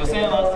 予選は